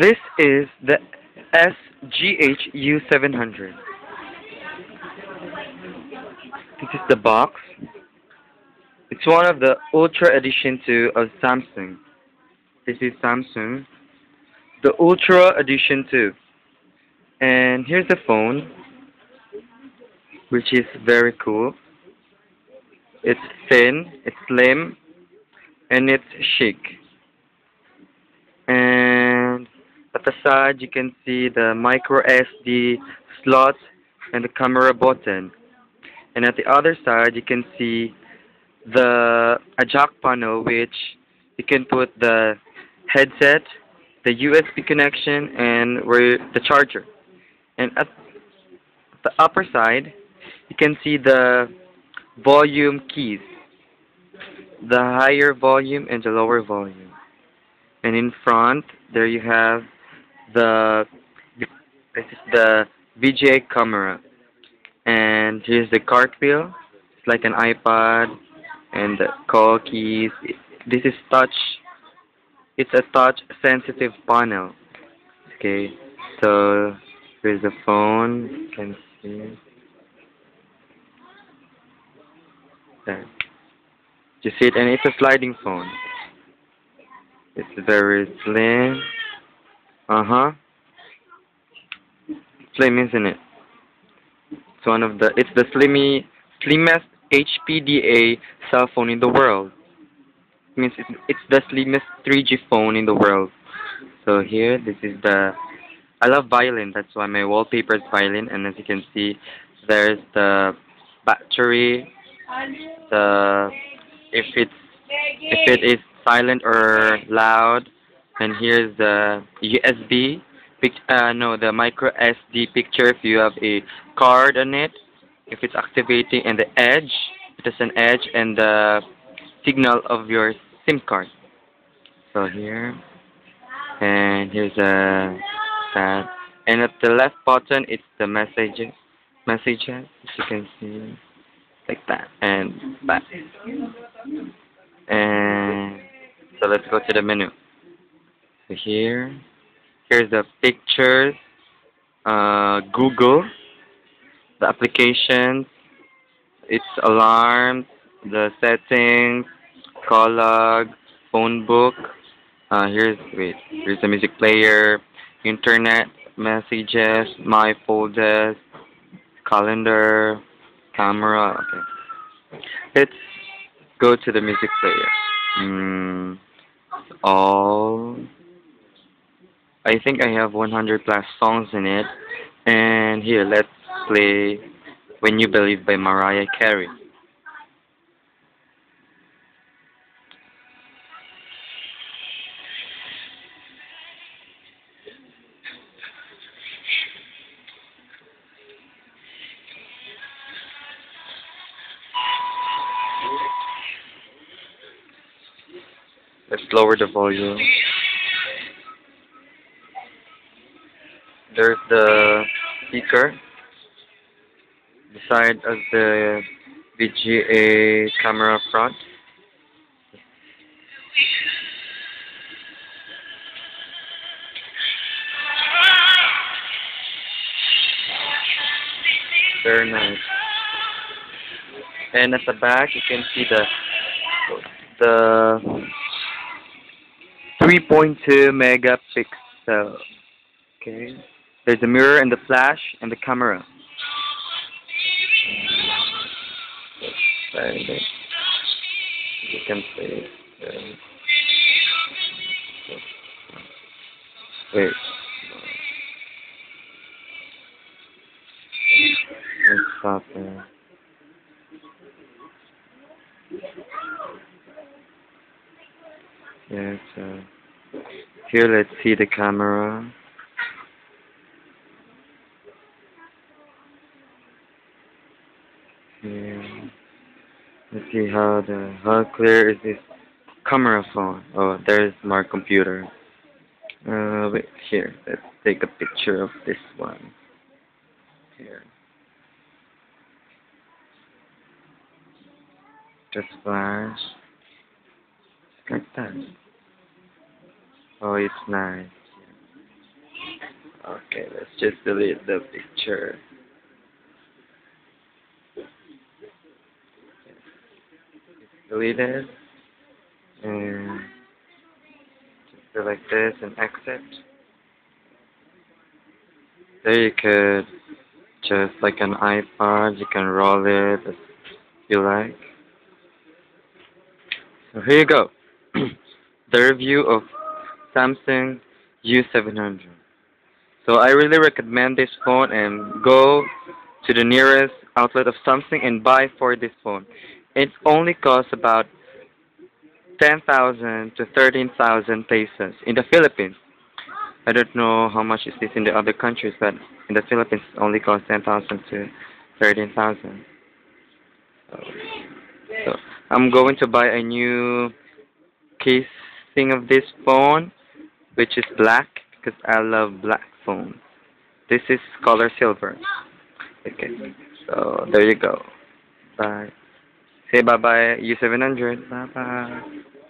This is the SGH U700. This is the box. It's one of the Ultra Edition 2 of Samsung. This is Samsung. The Ultra Edition 2. And here's the phone, which is very cool. It's thin, it's slim, and it's chic. The side you can see the micro SD slot and the camera button. And at the other side you can see the a jack panel which you can put the headset, the USB connection, and where the charger. And at the upper side you can see the volume keys, the higher volume and the lower volume. And in front there you have the this is the VGA camera. And here's the cartwheel it's like an iPod and the call keys. This is touch it's a touch sensitive panel. Okay so here's the phone. You can see. There. You see it? And it's a sliding phone. It's very slim uh-huh slim isn't it it's one of the it's the slimy slimmest HSDPA cell phone in the world. It means it's, it's the slimmest 3G phone in the world. So here, this is the I love violin. That's why my wallpaper is violin. And as you can see, there's the battery. The if it's if it is silent or loud. And here's the USB pic uh, no, the micro SD picture if you have a card on it, if it's activating, and the edge, it has an edge and the signal of your SIM card. So here, and here's a that, and at the left button, it's the messages, messages, as you can see, like that, and back. And so let's go to the menu. So here. Here's the pictures, uh, Google, the applications, its alarms, the settings, call log, phone book. Uh, here's wait, here's the music player, internet messages, my folders, calendar, camera. Okay, let's go to the music player. Mm, all. I think I have 100 plus songs in it. And here, let's play When You Believe by Mariah Carey. Let's lower the volume. There's the speaker beside of the VGA camera front. Very nice. And at the back you can see the the 3.2 megapixel. Okay. There's the mirror and the flash and the camera. You can see. Wait. Let's stop there. Yeah, so uh, here let's see the camera. Yeah. Let's see how the how clear is this camera phone. Oh, there's my computer. Uh, wait here. Let's take a picture of this one. Here. Just flash. Like that. Oh, it's nice. Okay, let's just delete the picture. Delete it. And just go like this and exit. There you could just like an iPod, you can roll it as you like. So here you go. the review of Samsung U700. So I really recommend this phone and go to the nearest outlet of Samsung and buy for this phone. It only costs about 10,000 to 13,000 pesos in the Philippines. I don't know how much is this in the other countries, but in the Philippines it only costs 10,000 to 13,000. So, so I'm going to buy a new casing of this phone, which is black, because I love black phones. This is color silver. Okay, so there you go. Bye. Say bye-bye, U700. Bye-bye.